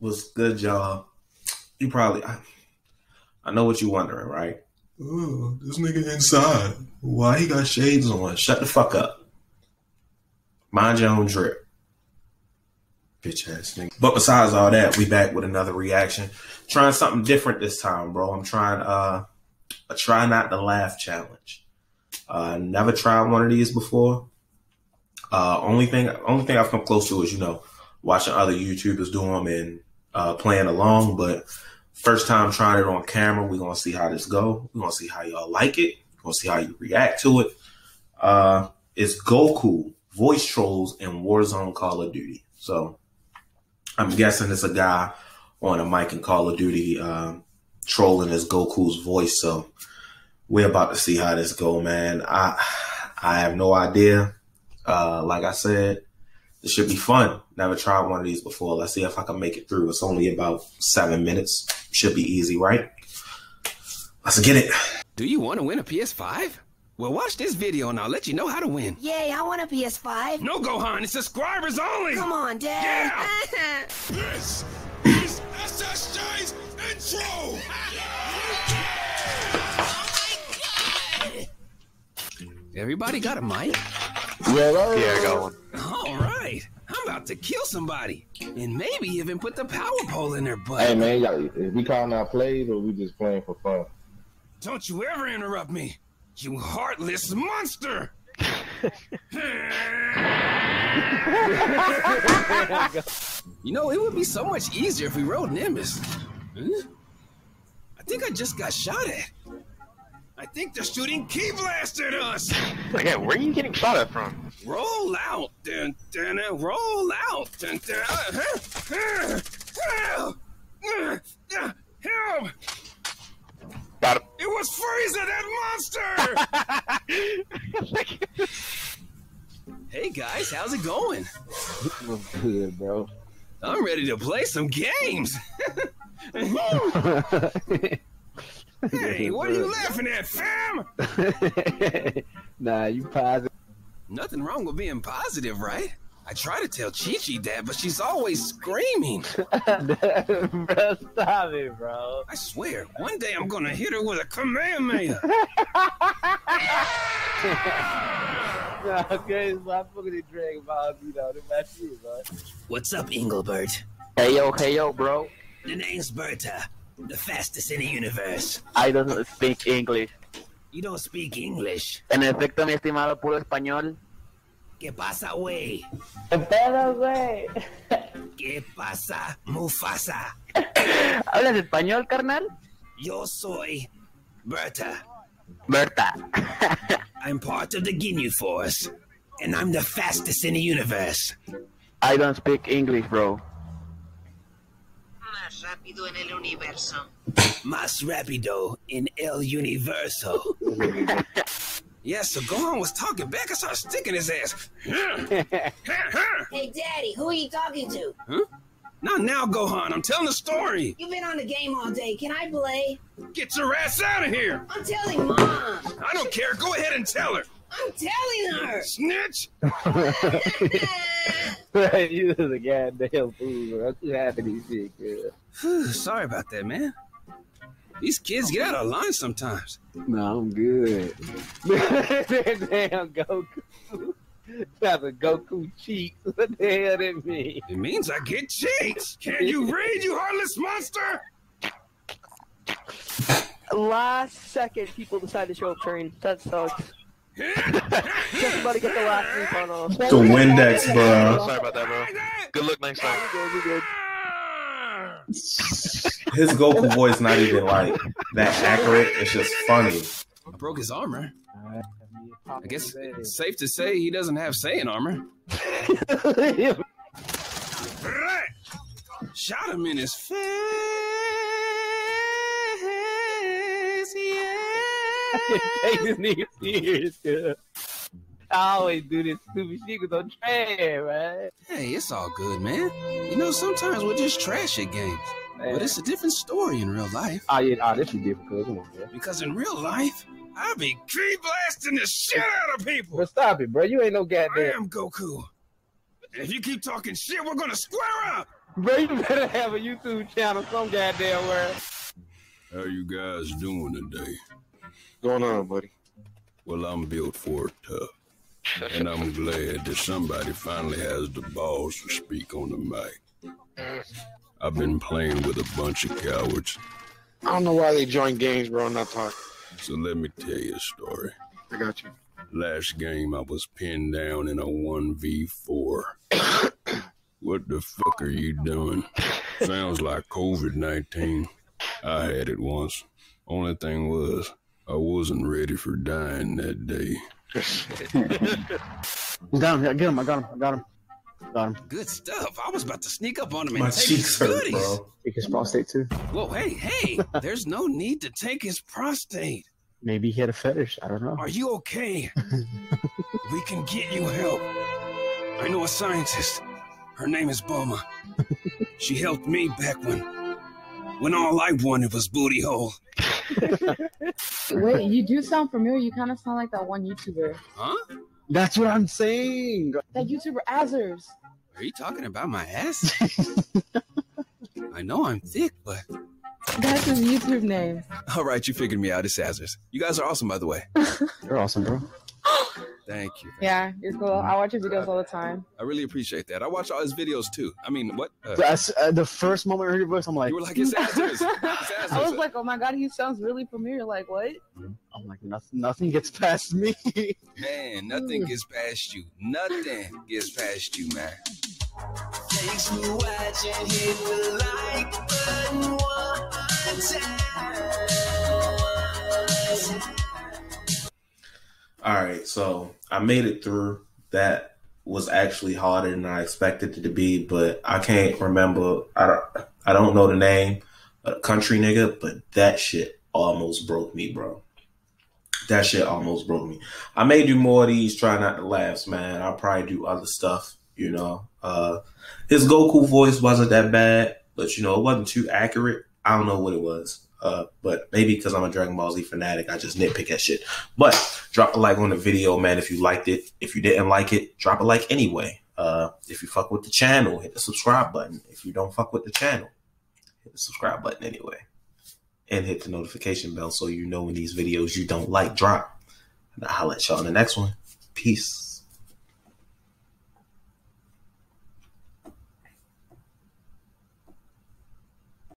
was good, y'all. You probably, I, I know what you're wondering, right? Oh, this nigga inside. Why he got shades on? Shut the fuck up. Mind your own drip. Bitch ass nigga. But besides all that, we back with another reaction. Trying something different this time, bro. I'm trying uh a try not to laugh challenge. Uh never tried one of these before. Uh only thing only thing I've come close to is, you know, watching other YouTubers do them and uh playing along, but first time trying it on camera. We're gonna see how this go. We're gonna see how y'all like it. We're gonna see how you react to it. Uh it's Goku, voice trolls, and Warzone Call of Duty. So I'm guessing it's a guy on a mic in Call of Duty um, trolling as Goku's voice. So we're about to see how this go, man. I I have no idea. Uh, like I said, it should be fun. Never tried one of these before. Let's see if I can make it through. It's only about seven minutes. Should be easy, right? Let's get it. Do you want to win a PS5? Well, watch this video and I'll let you know how to win. Yay, I want a PS5. No, Gohan, it's subscribers only. Come on, Dad. Yeah. This is SSJ's intro! Everybody got a mic? Yeah, I got one. All right. I'm about to kill somebody. And maybe even put the power pole in their butt. Hey man, y'all, is we calling out plays or we just playing for fun? Don't you ever interrupt me, you heartless monster! you know, it would be so much easier if we rode Nimbus. Huh? I think I just got shot at. I think they're shooting ki blast at us. Okay, where are you getting shot at from? Roll out, dun, dun, dun, roll out. Dun, dun, uh, uh, uh, uh, uh, help! Got him. It was Frieza, that monster! hey guys, how's it going? What's good, bro? I'm ready to play some games. hey, what are you laughing at, fam? nah, you positive. Nothing wrong with being positive, right? I try to tell Chi Chi that, but she's always screaming. bro, stop it, bro. I swear, one day I'm gonna hit her with a Kamehameha. Nah, okay, stop fucking the Dragon Ball Z, though. That's my shit, bro. What's up, Engelbert? Hey yo, hey yo, bro. The name's Burter, the fastest in the universe. I don't speak English. You don't speak English. En efecto, mi estimado, puro español. ¿Qué pasa, güey? Pero, güey. ¿Qué pasa, Mufasa? ¿Hablas español, carnal? Yo soy Burter. Burter. I'm part of the Ginyu Force, and I'm the fastest in the universe. I don't speak English, bro. Más rápido en el universo. Más rápido en El Universo. yeah, so Gohan was talking back. I started sticking his ass. Hey, Daddy, who are you talking to? Huh? Not now, Gohan. I'm telling a story. You've been on the game all day. Can I play? Get your ass out of here. I'm telling Mom. I don't care. Go ahead and tell her. I'm telling her. Snitch. you was a goddamn fool, bro. I'm too happy to see shit, girl. Sorry about that, man. These kids get out of line sometimes. No, I'm good. Damn Goku. That's a Goku cheeks. What the hell that mean? It means I get cheeks. Can you read, you heartless monster? Last second, people decide to show up train. That sucks. Everybody get the last refund off. The Windex, bro. Sorry about that, bro. Good luck next time. Good, we good. His Goku voice not even like that accurate. It's just funny. I broke his armor. I guess it's safe to say he doesn't have Saiyan armor. Right. Shot him in his face. Take this nigga serious, girl. I always do this stupid shit with I'm trash, right? Hey, it's all good, man. You know, sometimes we're just trash at games. But it's a different story in real life. Oh, yeah, oh, this is different. Come on, bro. Because in real life, I be ki blasting the shit out of people. Bro, stop it, bro. You ain't no goddamn. I am Goku. If you keep talking shit, we're gonna square up. Bro, you better have a YouTube channel some goddamn where. How you guys doing today? Going on, buddy? Well, I'm built for it tough. And I'm glad that somebody finally has the balls to speak on the mic. Mm. I've been playing with a bunch of cowards, I don't know why they join games, bro. I'm not talking. so let me tell you a story. I got you. Last game, I was pinned down in a 1v4. what the fuck are you doing? Sounds like COVID 19. I had it once. Only thing was, I wasn't ready for dying that day. He's Got him. Get him. I got him. I got him. Got him. Good stuff. I was about to sneak up on him and My take cheeks his hurt, goodies. bro. Take his prostate too. Whoa, hey, hey! There's no need to take his prostate. Maybe he had a fetish. I don't know. Are you okay? we can get you help. I know a scientist. Her name is Bulma. she helped me back when when all I wanted was booty hole. Wait, you do sound familiar. You kind of sound like that one YouTuber. Huh? That's what I'm saying. That YouTuber Azers. Are you talking about my ass? I know I'm thick, but That's his YouTube name. all right, you figured me out. It's Azers. You guys are awesome, by the way. You're awesome, bro. Thank you. Yeah, you're cool. I watch your videos all the time. I really appreciate that. I watch all his videos too. I mean, what? Uh, That's, uh, the first moment I heard your voice, I'm like, you were like, it's Azers. It's Azers. I was like, oh my god, he sounds really familiar. Like what? I'm like, nothing, nothing gets past me. Man, nothing gets past you. Nothing gets past you, man. Thanks for watching. Hit the like button one time. All right, so I made it through. That was actually harder than I expected it to be, but I can't remember. I don't. I don't know the name, a country nigga, but that shit almost broke me, bro. That shit almost broke me. I may do more of these. Try not to laugh, man. I'll probably do other stuff. You know, uh, his Goku voice wasn't that bad, but you know, it wasn't too accurate. I don't know what it was. Uh, but maybe because I'm a Dragon Ball Z fanatic, I just nitpick at shit. But drop a like on the video, man, if you liked it. If you didn't like it, drop a like anyway. Uh, if you fuck with the channel, hit the subscribe button. If you don't fuck with the channel, hit the subscribe button anyway. And hit the notification bell so you know when these videos you don't like drop. And I'll let y'all in the next one. Peace.